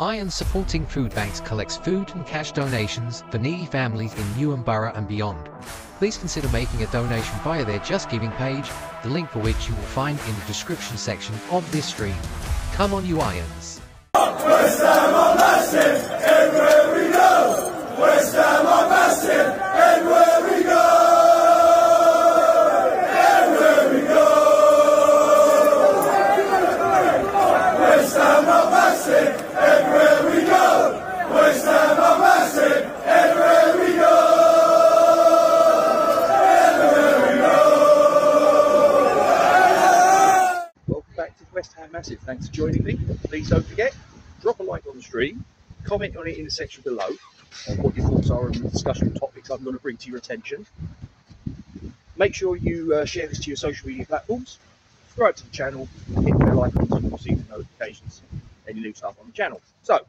Iron Supporting Food Banks collects food and cash donations for needy families in Newham Borough and beyond. Please consider making a donation via their Just Giving page, the link for which you will find in the description section of this stream. Come on you Irons! West Ham are massive everywhere we go. West Ham are massive comment on it in the section below on what your thoughts are on the discussion topics I'm going to bring to your attention. Make sure you uh, share this to your social media platforms, subscribe to the channel, hit the bell icon so you the notifications, any new stuff on the channel. So,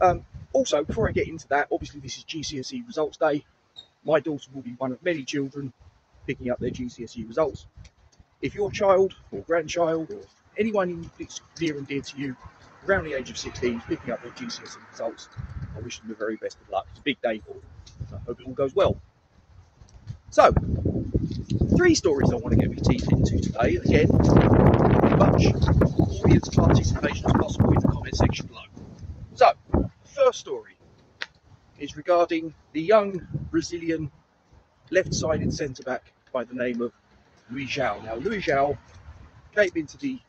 um, also, before I get into that, obviously this is GCSE results day. My daughter will be one of many children picking up their GCSE results if your child or grandchild or anyone that's near and dear to you around the age of 16 is picking up their GCSE results, I wish them the very best of luck. It's a big day for them. So I hope it all goes well. So, three stories I want to get my teeth into today. Again, as much audience participation as possible in the comment section below. So, the first story is regarding the young Brazilian left-sided centre back by the name of Zhao. Now, Zhao came into the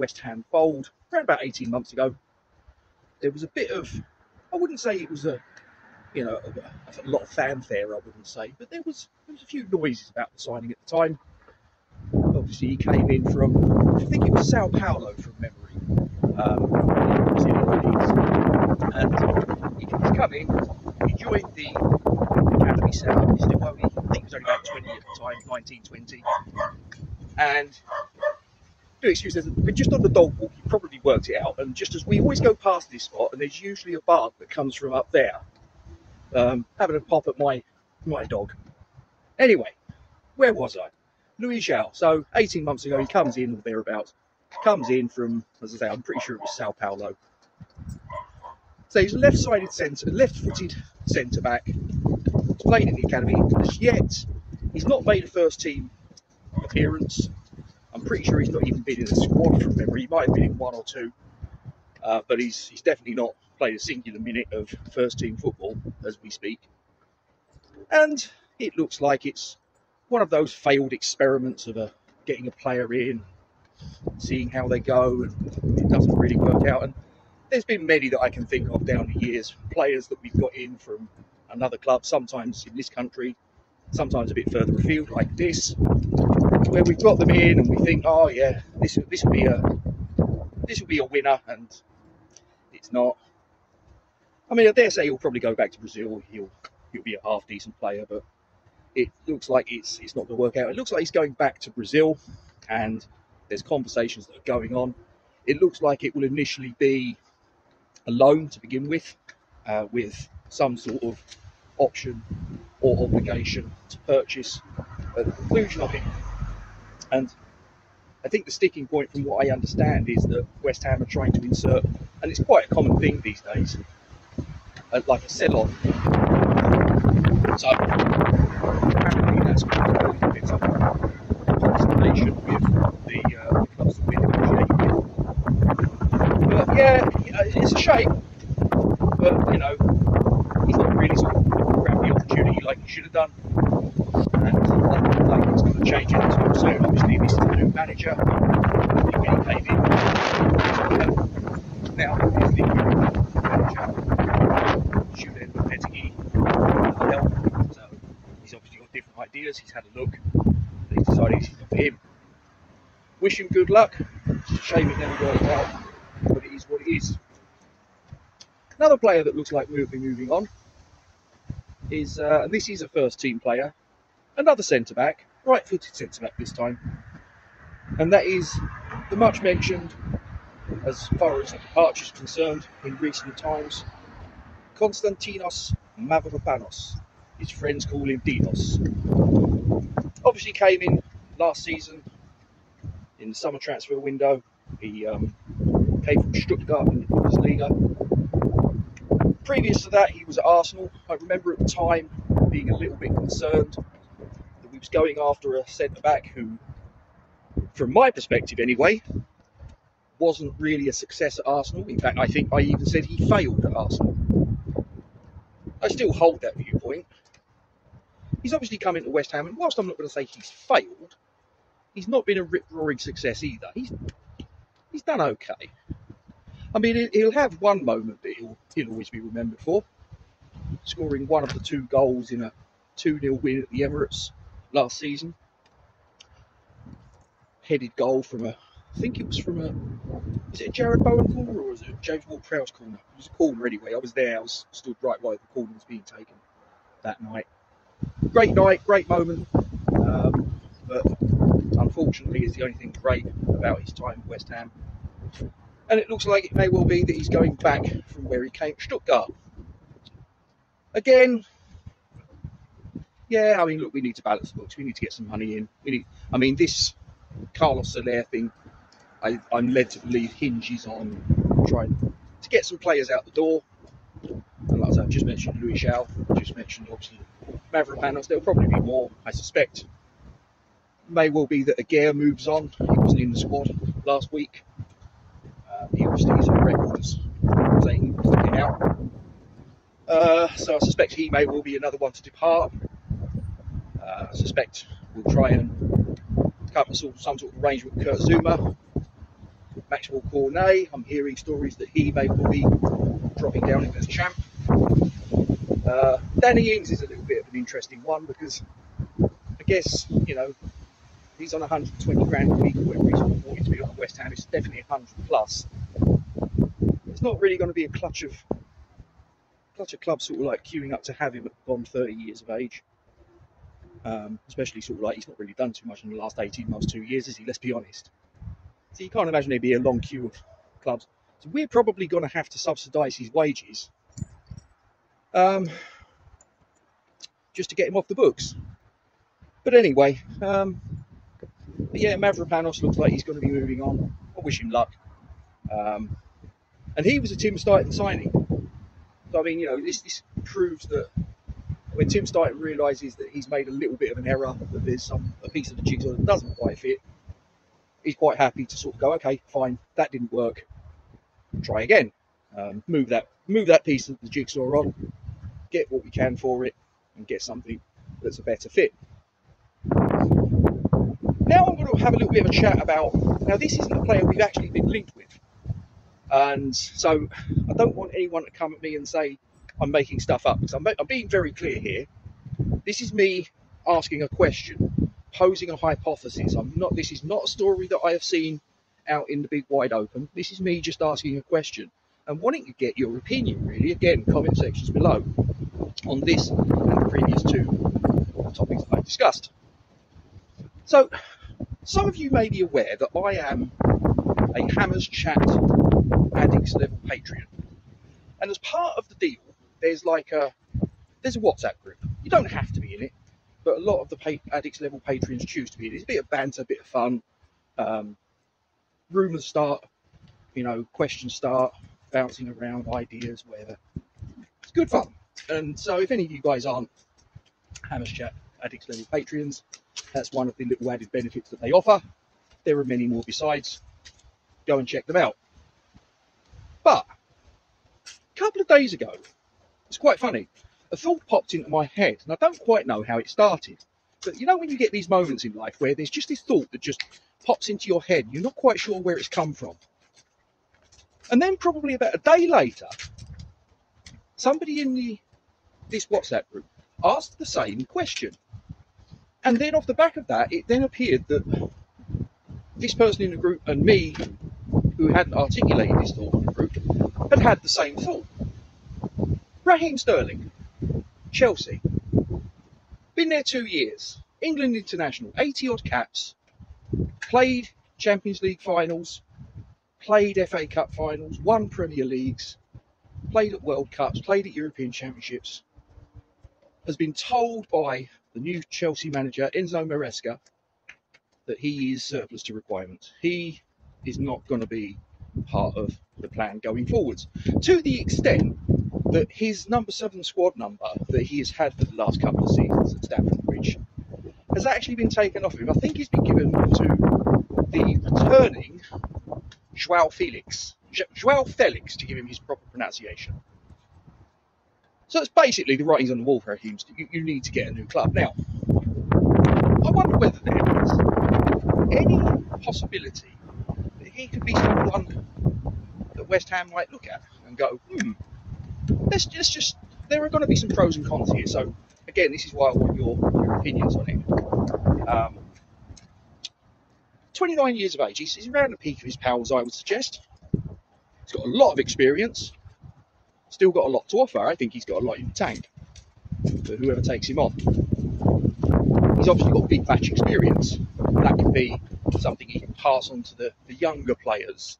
West Ham fold around about 18 months ago. There was a bit of, I wouldn't say it was a, you know, a, a lot of fanfare, I wouldn't say, but there was there was a few noises about the signing at the time. Obviously, he came in from, I think it was Sao Paulo from memory, um, and he, he's come in. He joined the academy setup. He's still only, I think he was only about 20 at the time, 19, 20. And do excuse us, but just on the dog walk, you probably worked it out. And just as we always go past this spot, and there's usually a bark that comes from up there, um, having a pop at my my dog. Anyway, where was I? Luizão. So 18 months ago, he comes in or thereabouts. Comes in from, as I say, I'm pretty sure it was Sao Paulo. So he's left-sided centre, left-footed centre back. He's played in the academy. As yet, he's not made a first-team appearance. I'm pretty sure he's not even been in the squad from memory. He might have been in one or two, uh, but he's he's definitely not played a singular minute of first-team football as we speak. And it looks like it's one of those failed experiments of a getting a player in, seeing how they go, and it doesn't really work out. And there's been many that I can think of down the years, players that we've got in from another club, sometimes in this country, sometimes a bit further afield, like this, where we've got them in and we think, oh yeah, this this will be a this will be a winner, and it's not. I mean, I dare say he'll probably go back to Brazil. He'll he'll be a half decent player, but it looks like it's it's not going to work out. It looks like he's going back to Brazil, and there's conversations that are going on. It looks like it will initially be a loan to begin with, uh, with some sort of option or obligation to purchase at the conclusion of it. And I think the sticking point, from what I understand, is that West Ham are trying to insert, and it's quite a common thing these days, uh, like a sell-on. So apparently that's a consternation with the, uh, the clubs that we're negotiating with. But yeah, it's a shame. But you know, he's not really sort of grabbed the opportunity like he should have done. And like, like it's going to change anytime soon. Obviously, this is the new manager. Now, he's the manager, Julen Lopetegui, help. So he's obviously got different ideas. He's had a look. He's decided it's not for him. Wish him good luck. It's a shame it never worked out, but it is what it is. Another player that looks like we'll be moving on is, uh, and this is a first team player, another centre back, right footed centre back this time, and that is the much mentioned, as far as departure is concerned in recent times, Konstantinos Mavropanos. His friends call him Dinos. Obviously came in last season in the summer transfer window. He um, came from Stuttgart in the Bundesliga. Previous to that, he was at Arsenal. I remember at the time being a little bit concerned was going after a centre back who, from my perspective anyway, wasn't really a success at Arsenal. In fact, I think I even said he failed at Arsenal. I still hold that viewpoint. He's obviously come into West Ham, and whilst I'm not going to say he's failed, he's not been a rip roaring success either. He's he's done okay. I mean, he'll have one moment that he'll, he'll always be remembered for scoring one of the two goals in a 2 0 win at the Emirates last season. Headed goal from a, I think it was from a, is it a Jarrod Bowen corner or was it James Ward Prowse corner? It was a corner anyway. I was there, I was stood right while the corner was being taken that night. Great night, great moment. Um, but unfortunately, is the only thing great about his time at West Ham. And it looks like it may well be that he's going back from where he came, Stuttgart. Again, yeah, I mean, look, we need to balance the books. We need to get some money in. We need, I mean, this Carlos Soler thing, I, I'm led to believe hinges on trying to get some players out the door. And like I've just mentioned Luizão, just mentioned obviously Maverick Mavropanos. There'll probably be more, I suspect. May well be that Aguerd moves on. He wasn't in the squad last week. Uh, he obviously is on record as saying he wants to get out. Uh, so I suspect he may well be another one to depart. Uh, I suspect we'll try and come to some, some sort of arrangement with Kurt Zouma. Maxwell Cornet, I'm hearing stories that he may well be dropping down as champ. Uh, Danny Ings is a little bit of an interesting one because I guess, you know, he's on 120 grand a week, whatever he's reported to be on West Ham. It's definitely 100 plus. It's not really going to be a clutch of clutch of clubs sort of like queuing up to have him at gone 30 years of age. Um, especially sort of like he's not really done too much in the last 18 months, two years, is he? Let's be honest. So you can't imagine there'd be a long queue of clubs. So we're probably going to have to subsidise his wages um, just to get him off the books. But anyway, um, but yeah, Mavropanos looks like he's going to be moving on. I wish him luck. Um, and he was a Tim Steidten signing. So I mean, you know, this this proves that when Tim Steidten realises that he's made a little bit of an error, that there's some a piece of the jigsaw that doesn't quite fit, he's quite happy to sort of go, okay, fine, that didn't work, try again, um, move that move that piece of the jigsaw on, get what we can for it, and get something that's a better fit. Now I'm going to have a little bit of a chat about. Now this isn't a player we've actually been linked with, and so I don't want anyone to come at me and say I'm making stuff up because I'm, I'm being very clear here. This is me asking a question, posing a hypothesis. I'm not. This is not a story that I have seen out in the big wide open. This is me just asking a question and wanting to get your opinion. Really, again, comment sections below on this and the previous two topics that I discussed. So, some of you may be aware that I am a Hammers Chat Addicts level Patreon, and as part of the deal, there's like a there's a WhatsApp group. You don't have to be in it, but a lot of the pa- Addicts level patrons choose to be in it. It's a bit of banter, a bit of fun. Um, rumors start, you know, questions start, bouncing around ideas, whatever. It's good fun. And so, if any of you guys aren't Hammers Chat Addicts level Patreons, that's one of the little added benefits that they offer. There are many more besides. Go and check them out. But a couple of days ago, it's quite funny. A thought popped into my head, and I don't quite know how it started. But you know, when you get these moments in life where there's just this thought that just pops into your head, you're not quite sure where it's come from. And then, probably about a day later, somebody in the this WhatsApp group asked the same question. And then, off the back of that, it then appeared that this person in the group and me, who hadn't articulated this thought in the group, had had the same thought. Raheem Sterling, Chelsea, been there two years, England international, 80 odd caps, played Champions League finals, played FA Cup finals, won Premier Leagues, played at World Cups, played at European Championships, has been told by the new Chelsea manager, Enzo Maresca, that he is surplus to requirements. He is not going to be part of the plan going forwards. To the extent that his number seven squad number that he has had for the last couple of seasons at Stamford Bridge has actually been taken off him. I think he's been given to the returning Joao Felix. Joao Felix, to give him his proper pronunciation. So it's basically the writings on the wall for Humes. You, you need to get a new club. Now, I wonder whether there is any possibility that he could be someone that West Ham might look at and go, hmm, let's just, just there are going to be some pros and cons here. So again, this is why I want your, your opinions on it. Um, 29 years of age, he's, he's around the peak of his powers, I would suggest. He's got a lot of experience, still got a lot to offer. I think he's got a lot in the tank for whoever takes him on. He's obviously got big match experience. That could be something he can pass on to the, the younger players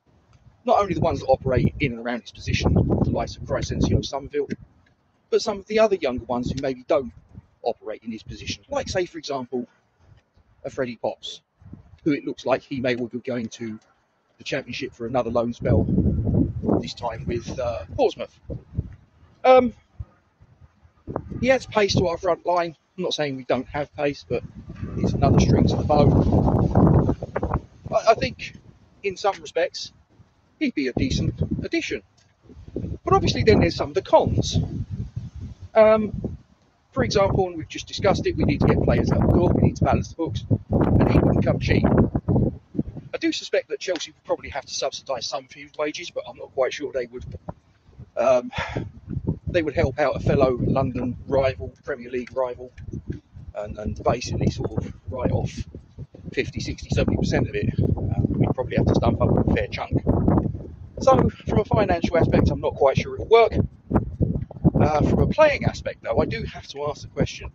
not only the ones that operate in and around his position, the likes of Crysencio Summerville, but some of the other younger ones who maybe don't operate in his position. Like, say, for example, a Freddie Potts, who it looks like he may well be going to the Championship for another loan spell, this time with uh, Portsmouth. Um, he adds pace to our front line. I'm not saying we don't have pace, but it's another string to the bow. I, I think, in some respects, he'd be a decent addition. But obviously, then there's some of the cons. Um, for example, and we've just discussed it, we need to get players out the door, we need to balance the books, and he wouldn't come cheap. I do suspect that Chelsea would probably have to subsidise some of his wages, but I'm not quite sure they would. Um, they would help out a fellow London rival, Premier League rival, and, and basically sort of write off 50, 60, 70% of it. Uh, we'd probably have to stump up a fair chunk. So, from a financial aspect, I'm not quite sure it'll work. Uh, from a playing aspect, though, I do have to ask the question: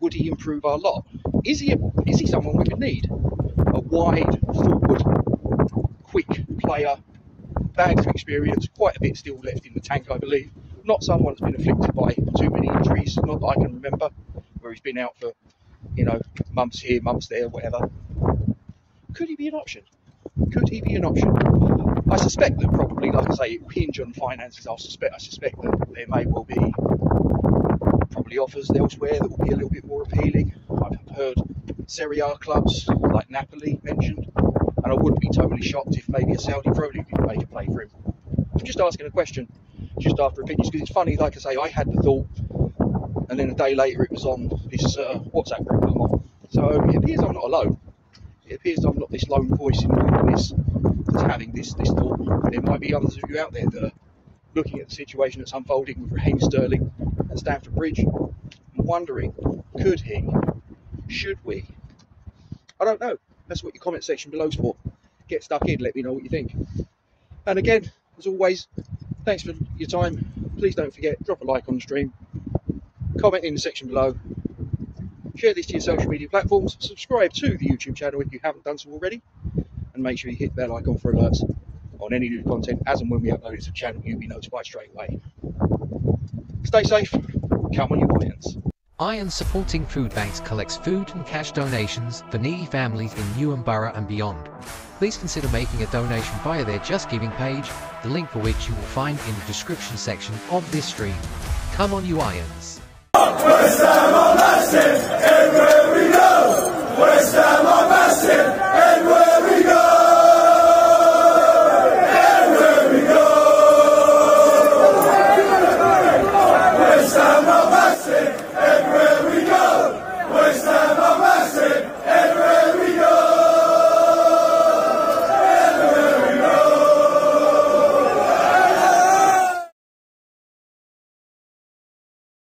Would he improve our lot? Is he a, is he someone we would need? A wide, forward, quick player, bags of experience, quite a bit still left in the tank, I believe. Not someone that's been afflicted by too many injuries, not that I can remember, where he's been out for, you know, months here, months there, whatever. Could he be an option? Could he be an option? I suspect that probably, like I say, it will hinge on finances. I suspect, I suspect that there may well be probably offers elsewhere that will be a little bit more appealing. I've heard Serie A clubs like Napoli mentioned, and I wouldn't be totally shocked if maybe a Saudi Pro League could make a play for him. I'm just asking a question, just after opinions, because it's funny. Like I say, I had the thought, and then a day later it was on this uh, WhatsApp group I'm on. So it appears I'm not alone. It appears I'm not this lone voice in the wilderness that's having this this thought. There might be others of you out there that are looking at the situation that's unfolding with Raheem Sterling at Stamford Bridge and wondering, could he? Should we? I don't know. That's what your comment section below is for. Get stuck in, let me know what you think. And again, as always, thanks for your time. Please don't forget, drop a like on the stream, comment in the section below, Share this to your social media platforms. Subscribe to the YouTube channel if you haven't done so already. And make sure you hit the bell icon for alerts on any new content as and when we upload it to the channel, you'll be notified straight away. Stay safe. Come on, you Irons. Irons Supporting Food Banks collects food and cash donations for needy families in Newham Borough and beyond. Please consider making a donation via their Just Giving page, the link for which you will find in the description section of this stream. Come on, you Irons.